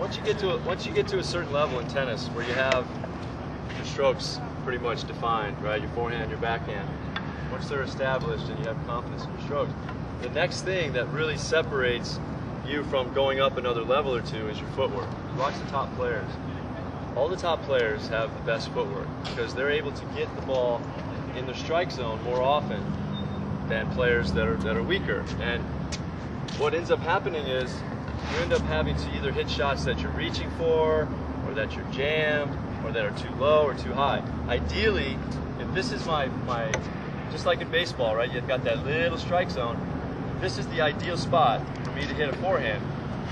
once you get to a, once you get to a certain level in tennis where you have your strokes pretty much defined, right? Your forehand, your backhand. Once they're established and you have confidence in your strokes, the next thing that really separates you from going up another level or two is your footwork. Watch the top players. All the top players have the best footwork because they're able to get the ball in the strike zone more often than players that are that are weaker. And what ends up happening is you end up having to either hit shots that you're reaching for, or that you're jammed, or that are too low or too high. Ideally, if this is my my just like in baseball, right? You've got that little strike zone. This is the ideal spot for me to hit a forehand.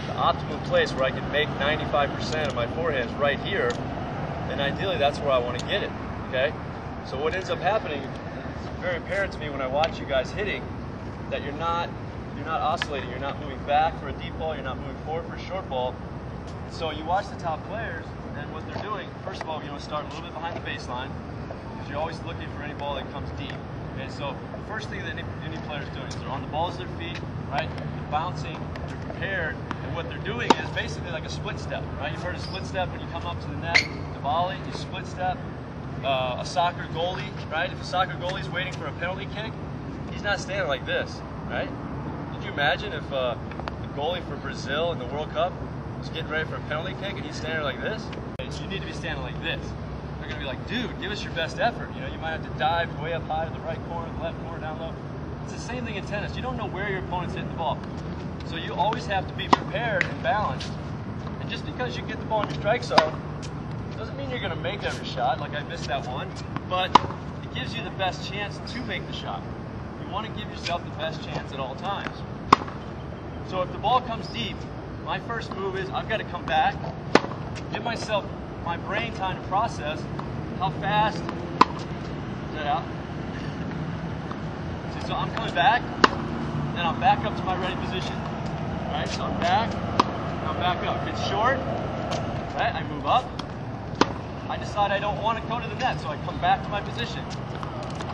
The optimum place where I can make 95% of my forehands right here, and ideally that's where I want to get it. Okay? So what ends up happening, it's very apparent to me when I watch you guys hitting, that you're not you're not oscillating, you're not moving back for a deep ball, you're not moving forward for a short ball. So you watch the top players, and what they're doing, first of all, you to start a little bit behind the baseline, because you're always looking for any ball that comes deep. Okay, so the first thing that any, any player is doing is they're on the balls of their feet, right? They're bouncing, they're prepared, and what they're doing is basically like a split step, right? You've heard a split step when you come up to the net to volley, you split step. Uh, a soccer goalie, right? If a soccer goalie is waiting for a penalty kick, he's not standing like this, right? You imagine if uh, the goalie for Brazil in the World Cup was getting ready for a penalty kick and he's standing like this? You need to be standing like this. They're gonna be like, dude, give us your best effort. You know, you might have to dive way up high to the right corner, the left corner, down low. It's the same thing in tennis. You don't know where your opponent's hitting the ball. So you always have to be prepared and balanced. And just because you get the ball in your strike zone doesn't mean you're gonna make every shot, like I missed that one, but it gives you the best chance to make the shot. You want to give yourself the best chance at all times. So if the ball comes deep, my first move is I've got to come back, give myself my brain time to process how fast is that out. So I'm coming back, then I'm back up to my ready position. Right, so I'm back, I'm back up. If it's short, right, I move up. I decide I don't want to go to the net, so I come back to my position.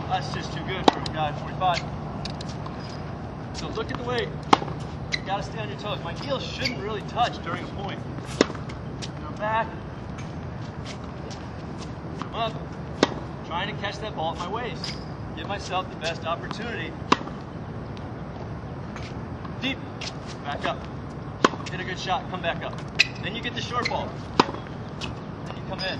That's just too good for a guy at 45. So look at the you gotta stay on your toes. My heels shouldn't really touch during a point. Come back. Come up. Trying to catch that ball at my waist. Give myself the best opportunity. Deep. Back up. Hit a good shot. Come back up. Then you get the short ball. Then you come in.